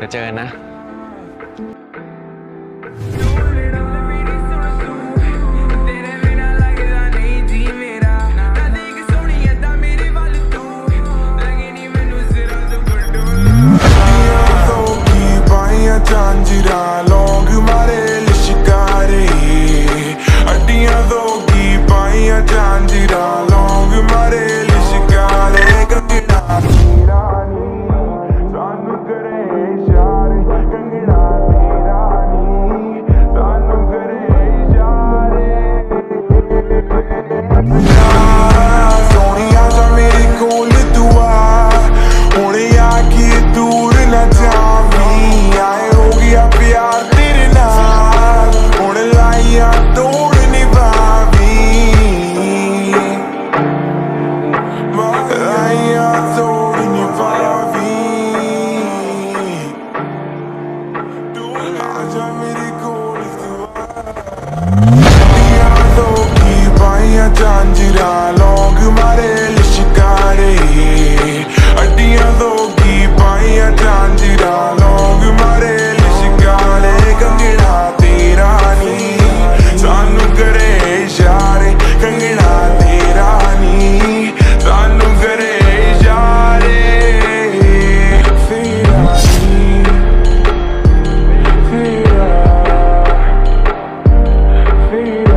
ดี๋ยวเจอกันนะ Tangira you mare Janjiral Peace.